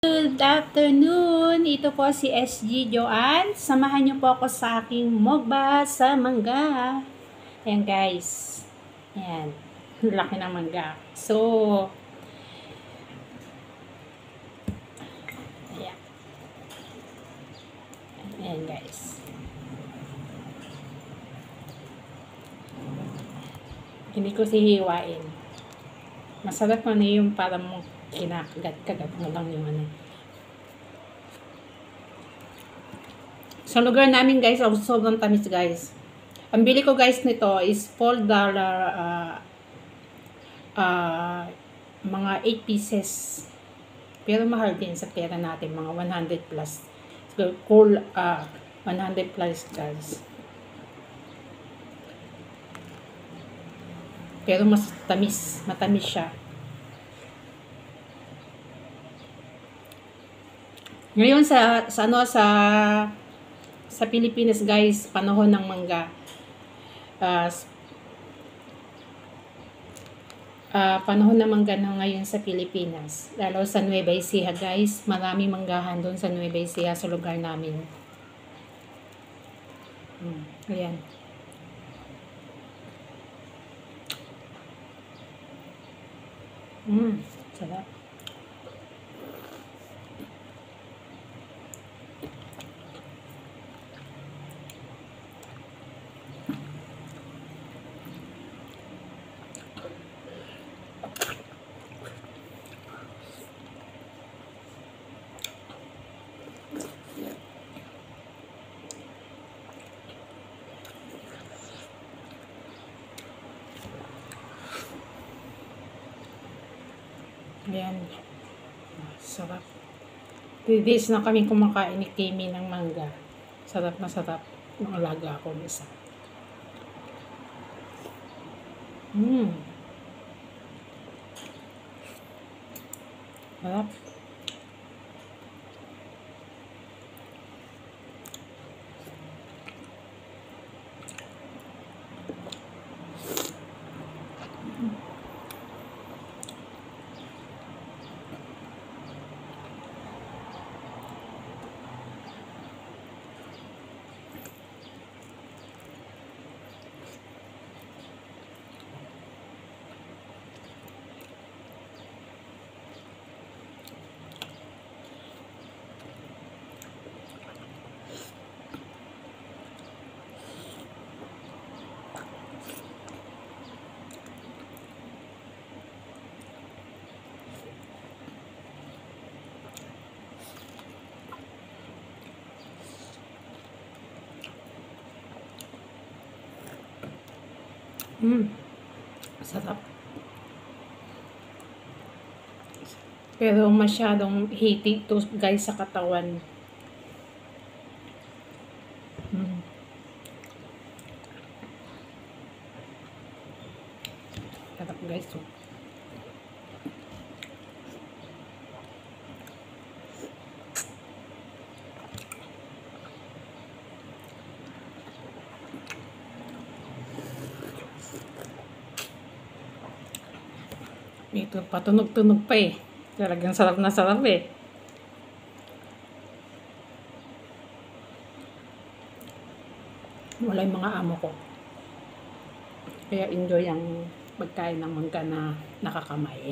Good afternoon! Ito po si SG Joanne. Samahan niyo po ako sa aking mogba sa mangga. Ayan guys. Ayan. Laki ng mangga. So, ayan. Ayan guys. Hindi ko sihiwain. Masarap mo na yung parang kinakagat-kagat mo lang yung ano. Sa lugar namin guys, oh, sobrang tamis guys. Ang bili ko guys nito is 4 dollar uh, uh, mga 8 pieces. Pero mahal din sa pera natin, mga 100 plus. So, cool, uh, 100 plus guys. Pero mas tamis, matamis siya. Ngayon sa sa ano sa sa Pilipinas guys, panahon ng mangga. Uh, uh, panahon ng mangga na ngayon sa Pilipinas. Lalo sa Nueva Ecija guys, marami manggahan doon sa Nueva Ecija sa lugar namin. Hmm, ayan. Mm, sarap. Ayan. Sarap. 3 days na kami kumakain ni Kimi ng mangga. Sarap na sarap. Nung alaga ako isa. Mmm. Sarap. Mm. Sarap. Pero masyadong heaty to guys sa katawan. Mm. Sarap guys. Oh. Ito, patunog-tunog pa eh. Talagang sarap na sarap eh. Wala yung mga amo ko. Kaya enjoy ang pagkain ng mangga na nakakamay.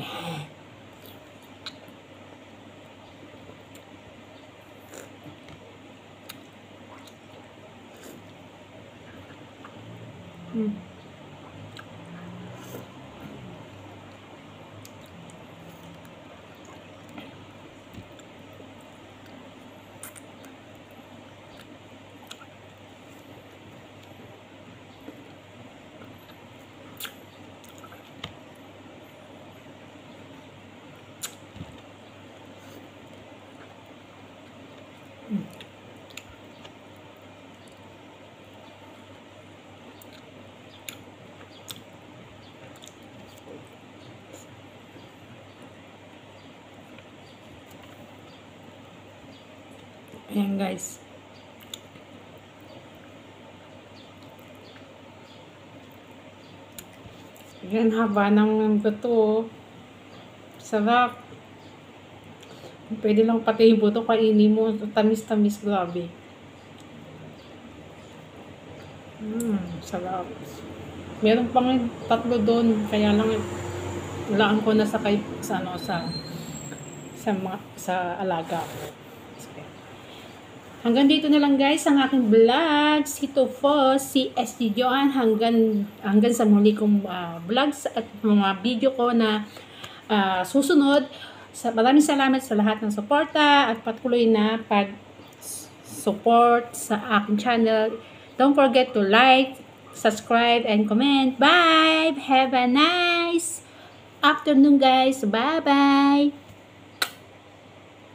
Hmm. Ayan guys. Ayan, haba ng buto. Sarap. Pwede lang pati yung buto kainin mo. Tamis-tamis, grabe. Mmm, sarap. Meron pang tatlo doon, kaya lang walaan ko na sa kay sa ano sa sa mga, sa alaga. Hanggang dito na lang guys ang aking vlog. Ito po si SG Joan hanggang hanggang sa muli kong uh, vlogs at mga video ko na uh, susunod. Sa, maraming salamat sa lahat ng suporta at patuloy na pag support sa aking channel. Don't forget to like, subscribe, and comment. Bye! Have a nice afternoon, guys. Bye-bye!